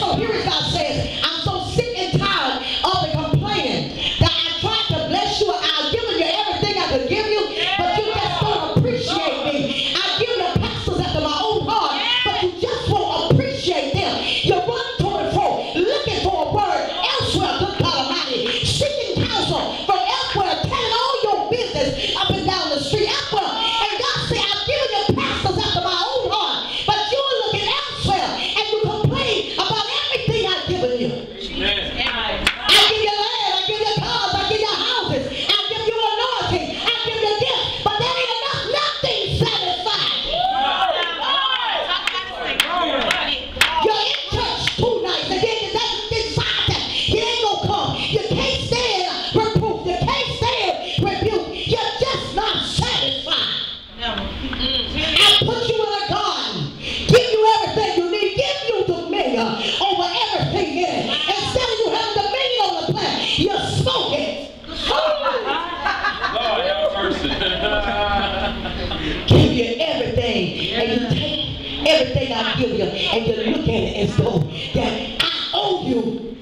so here is God says, I'm so sick and tired of the complaining that I tried to bless you. I've given you everything I could give you, but you just don't appreciate me. I've given you pastors after my own heart, but you just won't appreciate them. You run to and fro, looking for a word elsewhere, good God Almighty, seeking counsel from elsewhere, telling all your business up and down the and you look at it as though that I owe you.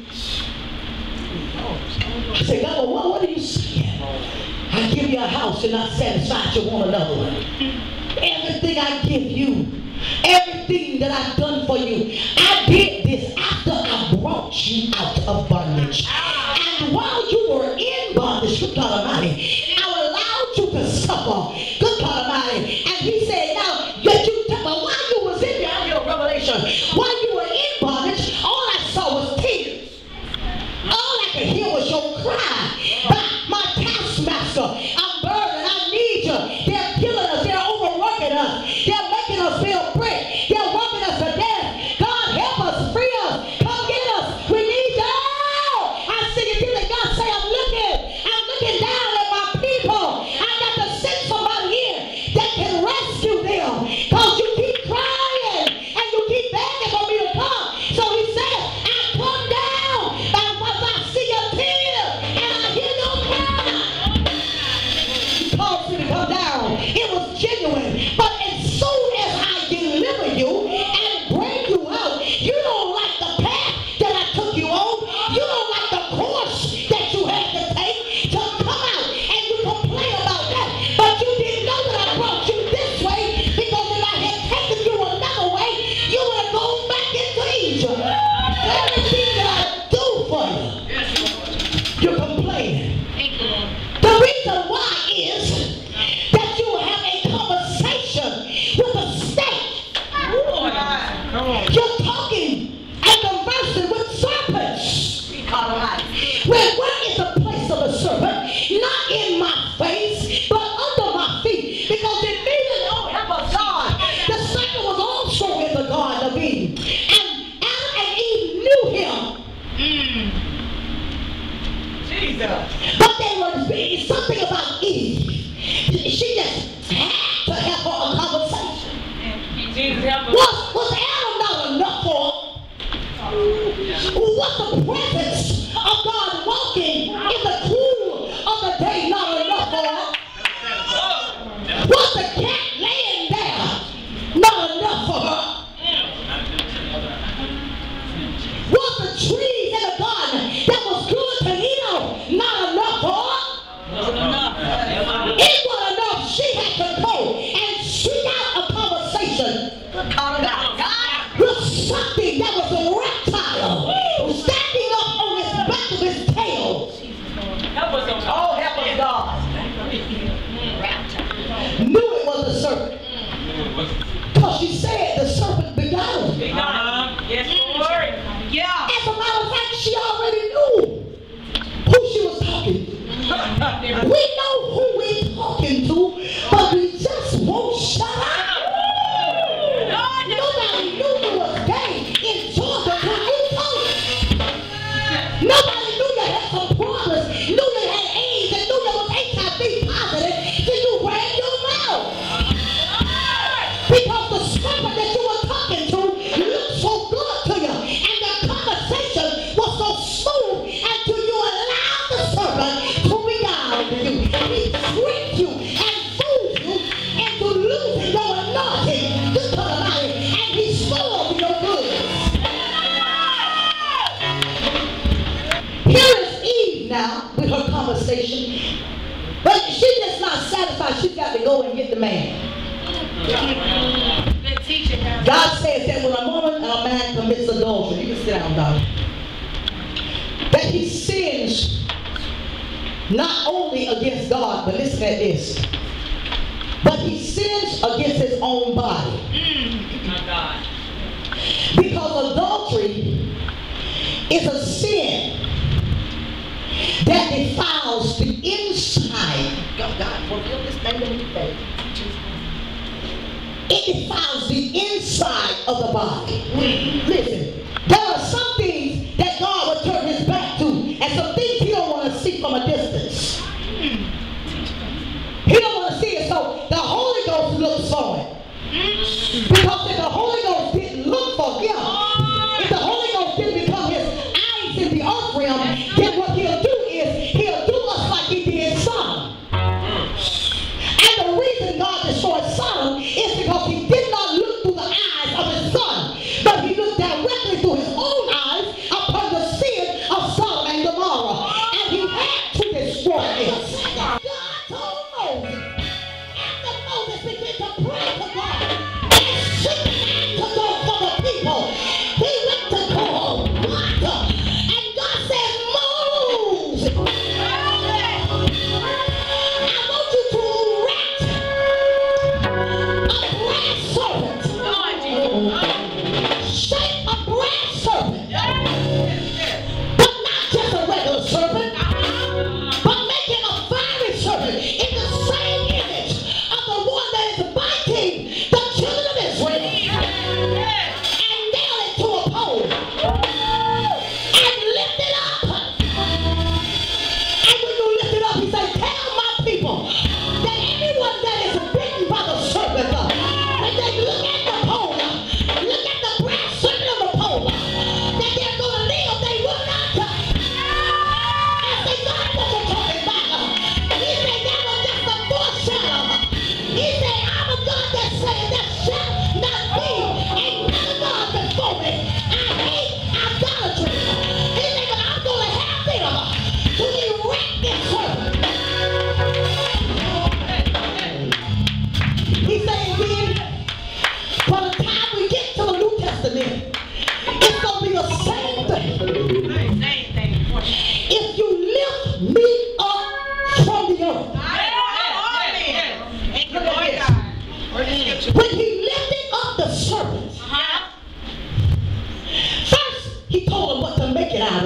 I said, God, what, what are you saying? I give you a house, and I satisfied, you want another one. Everything I give you, everything that I've done for you, I did this after I brought you out of bondage. And while you were in bondage, God Almighty, I allowed you to suffer What? What the presence of God walking in the cool of the day not enough for her? Was the cat laying there not enough for her? Was the trees in the garden that was good to eat on not enough for her? It was enough she had to go and seek out a conversation with something that was around. to you, to you, and fool you into losing your anointing. Just put about out and be spoiled with your goods. Here is Eve now with her conversation, but she's just not satisfied. She's got to go and get the man. God says that when a woman or a man commits adultery, you can sit down, daughter, that he sins not only against God, but listen at this. But he sins against his own body. God. Because adultery is a sin that defiles the inside. God, God, fulfill this. It defiles the inside of the body. Listen.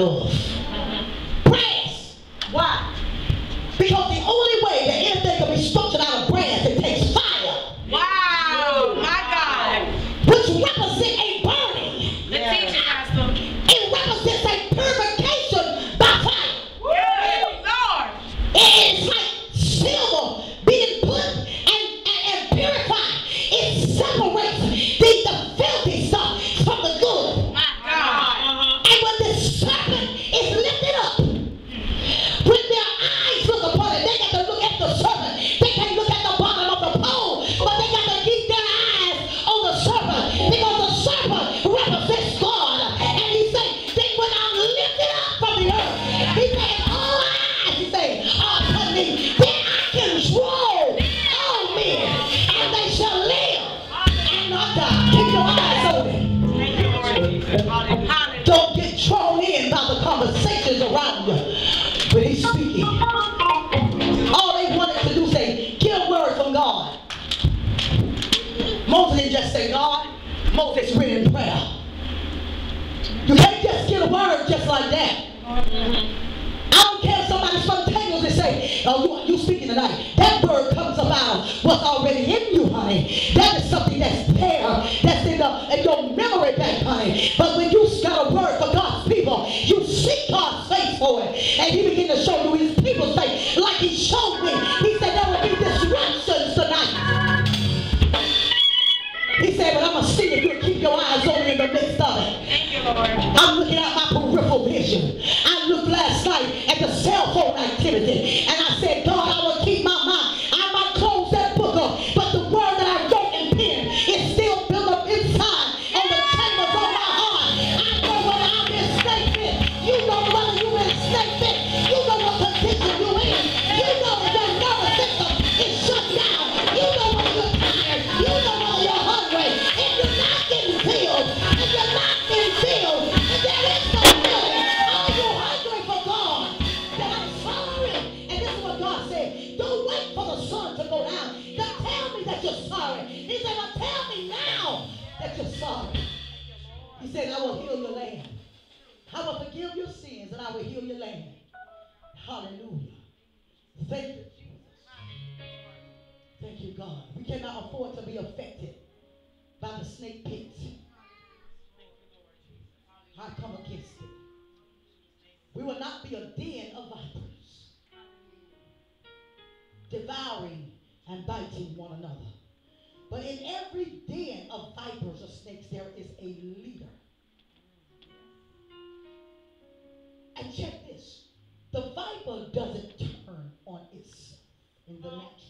pecado say, God, Moses went in prayer. You can't just get a word just like that. I don't care if somebody spontaneously say, oh, you, you speaking tonight. That word comes about what's already in you, honey. That is something that's there, that's in, the, in your memory bank, honey. But when you got a word for God's people, you seek God's face for it. And he begin to show you Lord afford to be affected by the snake pit. I come against it. We will not be a den of vipers, devouring and biting one another. But in every den of vipers or snakes, there is a leader. And check this. The viper doesn't turn on itself in the natural.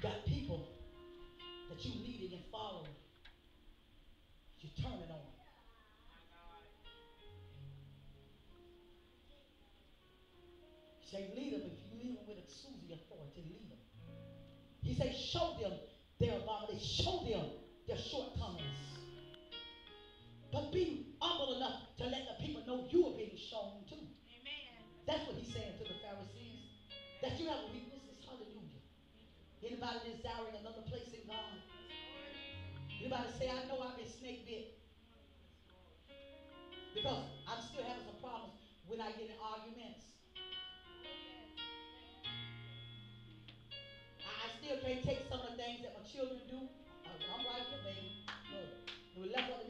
You got people that you leading and following. You turn it on. He say, lead them. If you lead them with a Susie authority, lead them. He said, show them their abomination. Show them their shortcomings. But be humble enough to let the people know you are being shown too. Amen. That's what he's saying to the Pharisees. That you have weaknesses. Hallelujah. Anybody desiring another place in God? Anybody say, I know I've been snake bit. Because I'm still having some problems when I get in arguments. I still can't take some of the things that my children do. Uh, I'm right here, baby. Look, we left on the